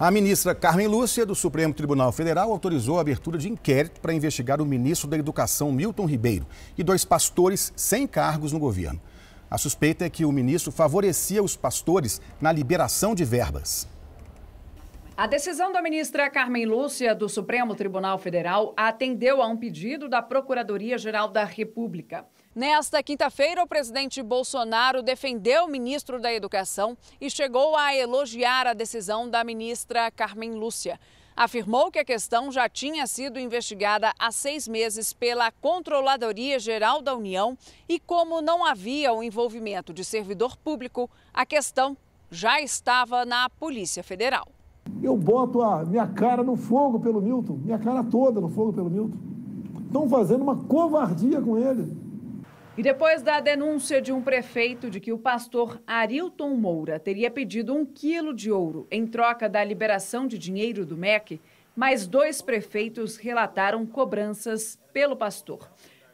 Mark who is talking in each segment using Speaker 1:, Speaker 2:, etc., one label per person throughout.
Speaker 1: A ministra Carmen Lúcia, do Supremo Tribunal Federal, autorizou a abertura de inquérito para investigar o ministro da Educação, Milton Ribeiro, e dois pastores sem cargos no governo. A suspeita é que o ministro favorecia os pastores na liberação de verbas.
Speaker 2: A decisão da ministra Carmen Lúcia, do Supremo Tribunal Federal, atendeu a um pedido da Procuradoria-Geral da República. Nesta quinta-feira, o presidente Bolsonaro defendeu o ministro da Educação e chegou a elogiar a decisão da ministra Carmen Lúcia. Afirmou que a questão já tinha sido investigada há seis meses pela Controladoria Geral da União e, como não havia o envolvimento de servidor público, a questão já estava na Polícia Federal
Speaker 3: eu boto a minha cara no fogo pelo Milton, minha cara toda no fogo pelo Milton. Estão fazendo uma covardia com ele.
Speaker 2: E depois da denúncia de um prefeito de que o pastor Arilton Moura teria pedido um quilo de ouro em troca da liberação de dinheiro do MEC, mais dois prefeitos relataram cobranças pelo pastor.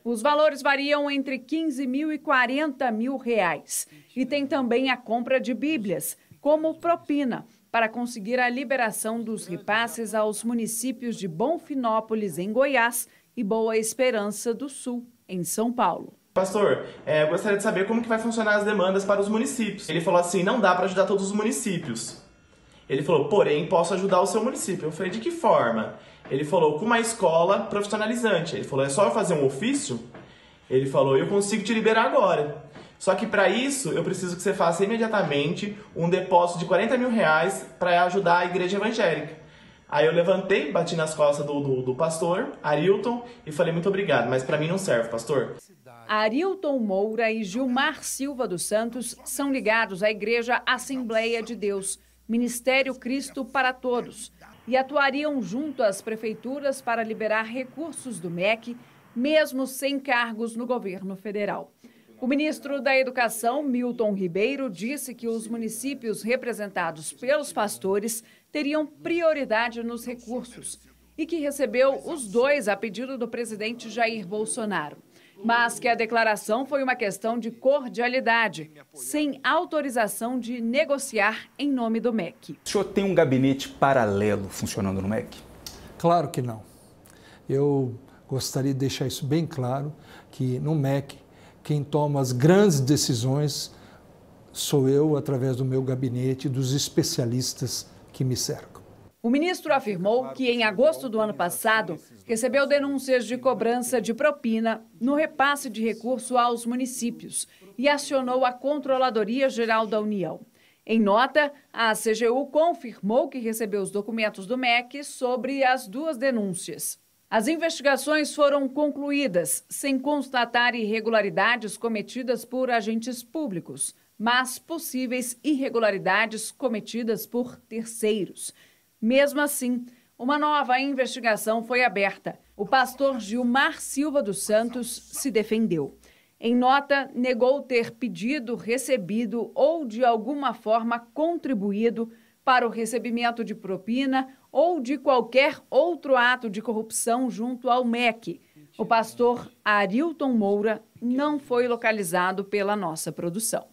Speaker 2: Os valores variam entre 15 mil e 40 mil reais. E tem também a compra de bíblias, como propina, para conseguir a liberação dos repasses aos municípios de Bonfinópolis, em Goiás, e Boa Esperança do Sul, em São Paulo.
Speaker 4: Pastor, é, gostaria de saber como que vai funcionar as demandas para os municípios. Ele falou assim, não dá para ajudar todos os municípios. Ele falou, porém, posso ajudar o seu município. Eu falei, de que forma? Ele falou, com uma escola profissionalizante. Ele falou, é só eu fazer um ofício? Ele falou, eu consigo te liberar agora. Só que para isso eu preciso que você faça imediatamente um depósito de 40 mil reais para ajudar a igreja evangélica. Aí eu levantei, bati nas costas do, do, do pastor, Arilton, e falei muito obrigado, mas para mim não serve, pastor.
Speaker 2: Arilton Moura e Gilmar Silva dos Santos são ligados à Igreja Assembleia de Deus, Ministério Cristo para Todos, e atuariam junto às prefeituras para liberar recursos do MEC, mesmo sem cargos no governo federal. O ministro da Educação, Milton Ribeiro, disse que os municípios representados pelos pastores teriam prioridade nos recursos e que recebeu os dois a pedido do presidente Jair Bolsonaro. Mas que a declaração foi uma questão de cordialidade, sem autorização de negociar em nome do MEC.
Speaker 5: O senhor tem um gabinete paralelo funcionando no MEC?
Speaker 3: Claro que não. Eu gostaria de deixar isso bem claro, que no MEC quem toma as grandes decisões sou eu, através do meu gabinete e dos especialistas que me cercam.
Speaker 2: O ministro afirmou que, em agosto do ano passado, recebeu denúncias de cobrança de propina no repasse de recurso aos municípios e acionou a Controladoria Geral da União. Em nota, a CGU confirmou que recebeu os documentos do MEC sobre as duas denúncias. As investigações foram concluídas sem constatar irregularidades cometidas por agentes públicos, mas possíveis irregularidades cometidas por terceiros. Mesmo assim, uma nova investigação foi aberta. O pastor Gilmar Silva dos Santos se defendeu. Em nota, negou ter pedido, recebido ou de alguma forma contribuído para o recebimento de propina ou de qualquer outro ato de corrupção junto ao MEC. O pastor Arilton Moura não foi localizado pela nossa produção.